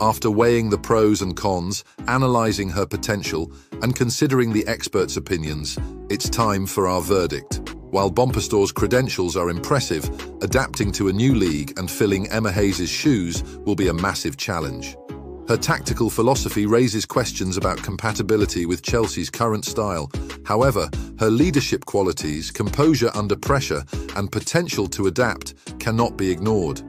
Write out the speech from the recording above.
After weighing the pros and cons, analysing her potential, and considering the experts' opinions, it's time for our verdict. While Bompastor's credentials are impressive, adapting to a new league and filling Emma Hayes' shoes will be a massive challenge. Her tactical philosophy raises questions about compatibility with Chelsea's current style. However, her leadership qualities, composure under pressure, and potential to adapt cannot be ignored.